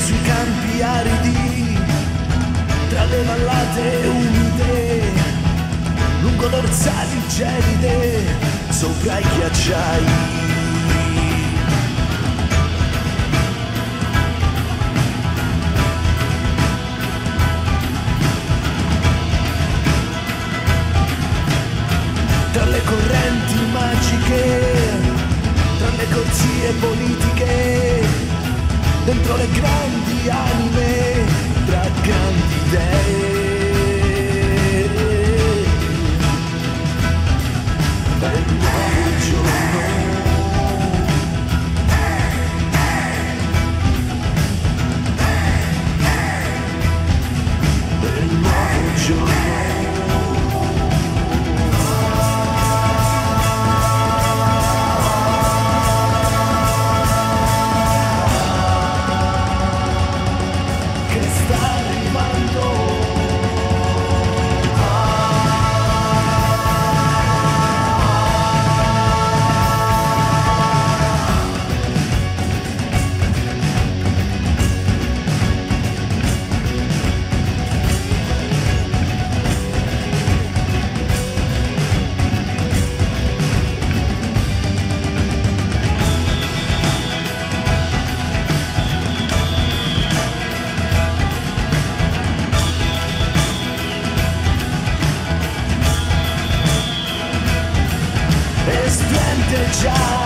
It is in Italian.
sui campi aridi, tra le vallate umide, lungo dorsali gelide, sopra i ghiacciai. Tra le correnti magiche, tra le corsie politiche, dentro le grandi anime. sky shine.